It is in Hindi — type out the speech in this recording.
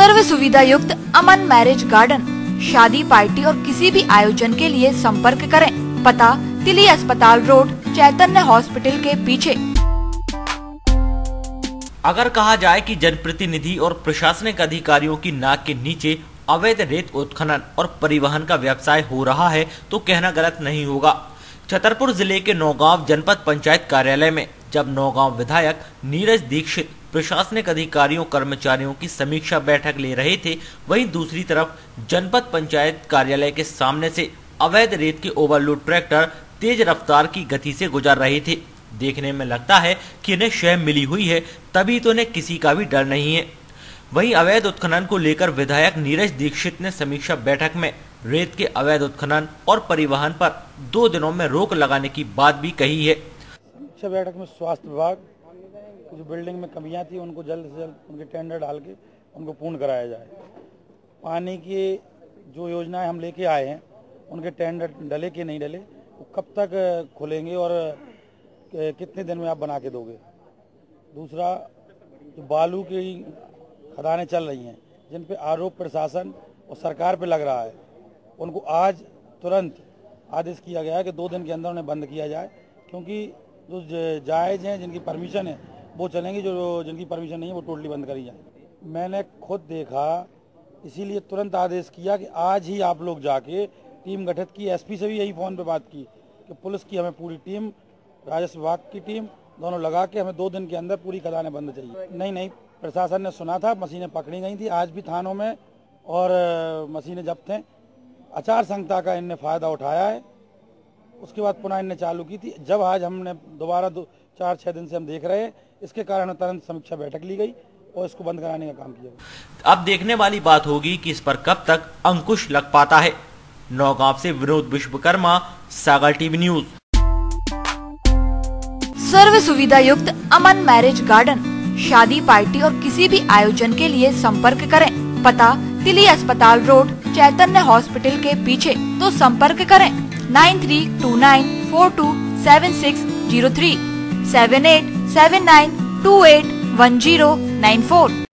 सर्व सुविधा युक्त अमन मैरिज गार्डन, शादी पार्टी और किसी भी आयोजन के लिए संपर्क करें। पता, तिली अस्पताल रोड, चैतन्य हॉस्पिटल के पीछे। अगर कहा जाए कि जनप्रतिनिधि और प्रशासनिक अधिकारियों की नाक के नीचे अवैध रेत उत्खनन और परिवहन का व्यवसाय हो रहा है तो कहना गलत नहीं होगा। छतरपुर ज़िले के नौगांव जनपद पंचायत कार्यालय में, जब नौगांव विधायक नीरज दीक्षित प्रशासनिक अधिकारियों, कर्मचारियों की समीक्षा बैठक ले रहे थे। वहीं दूसरी तरफ़, जनपद पंचायत कार्यालय के सामने से अवैध रेत के ओवरलोड ट्रैक्टर तेज रफ्तार की गति से गुजर रहे थे। देखने में लगता है कि इन्हें शय मिली हुई है, तभी तो इन्हें किसी का भी डर नहीं है। वहीं अवैध उत्खनन को लेकर विधायक नीरज दीक्षित ने समीक्षा बैठक में रेत के अवैध उत्खनन और परिवहन पर दो दिनों में रोक लगाने की बात भी कही है। समीक्षा बैठक में स्वास्थ्य विभाग जो बिल्डिंग में कमियाँ थी, उनको जल्द से जल्द उनके टेंडर डाल के उनको पूर्ण कराया जाए। पानी की जो योजनाएँ हम लेके आए हैं, उनके टेंडर डले कि नहीं डले, वो कब तक खुलेंगे और कितने दिन में आप बना के दोगे? दूसरा, जो बालू की खदानें चल रही हैं, जिन पे आरोप प्रशासन और सरकार पे लग रहा है, उनको आज तुरंत आदेश किया गया है कि दो दिन के अंदर उन्हें बंद किया जाए, क्योंकि जो, जायज़ हैं, जिनकी परमिशन है वो चलेंगी जो जिनकी परमिशन नहीं है, वो टोटली बंद करी जाए। मैंने खुद देखा, इसीलिए तुरंत आदेश किया कि आज ही आप लोग जाके टीम गठित की एसपी से भी यही फ़ोन पे बात की कि पुलिस की हमें पूरी टीम, राजस्व विभाग की टीम, दोनों लगा के हमें दो दिन के अंदर पूरी खदानें बंद चाहिए। नहीं नहीं, प्रशासन ने सुना था, मशीनें पकड़ी गई थी, आज भी थानों में और, मशीनें जब्त हैं। आचार संहिता का इनने फ़ायदा उठाया है, उसके बाद पुनः इनने चालू की थी। जब आज हमने दोबारा दो चार छः दिन से हम देख रहे हैं। इसके कारण तुरंत समीक्षा बैठक ली गई और इसको बंद कराने का काम किया। अब देखने वाली बात होगी कि इस पर कब तक अंकुश लग पाता है। नौगांव से विनोद विश्वकर्मा सागर टीवी न्यूज़। सर्व सुविधा युक्त अमन मैरिज गार्डन। शादी पार्टी और किसी भी आयोजन के लिए संपर्क करें। पता दिल्ली अस्पताल रोड चैतन्य हॉस्पिटल के पीछे। तो संपर्क करें। Nine three two nine four two seven six zero three. 7879281094.